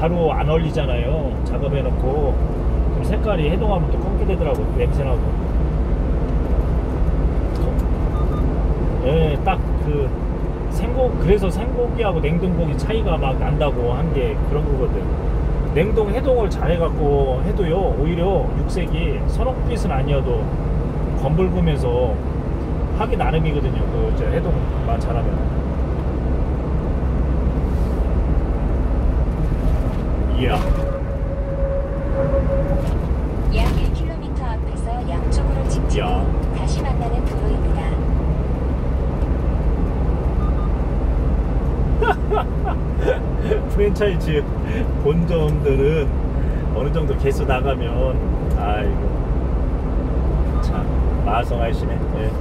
바로 안 얼리잖아요. 작업해놓고 그럼 색깔이 해동하면 또 검게 되더라고 냄새나고. 예, 딱그 생고 그래서 생고기하고 냉동고기 차이가 막 난다고 한 게 그런 거거든. 냉동 해동을 잘 해갖고 해도요 오히려 육색이 선홍빛은 아니어도 검붉으면서 하기 나름이거든요. 그 이제 해동만 잘하면. 이야. 약 1km 앞에서 양쪽으로 직진 야. 후 다시 만나는 도로입니다. 프랜차이즈 본점들은 어느 정도 개수 나가면 아이고 참 마성하시네. 예.